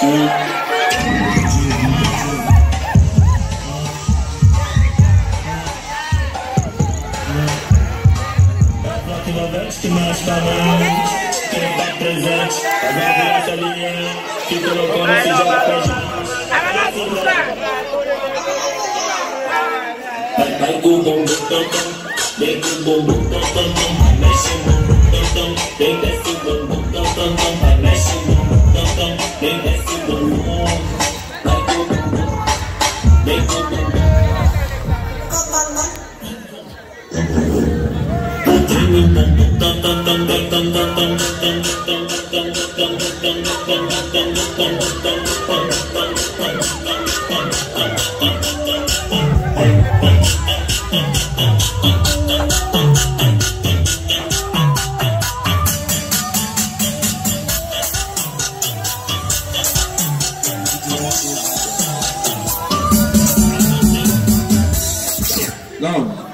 que mais falante Quem tá presente Vai essa linha Que colocou jogo pra gente Vai com o bumbum tam tam Vem com Vai o bumbum tam tam tam tam tam Vem desce o bumbum Vai com o bumbum Vem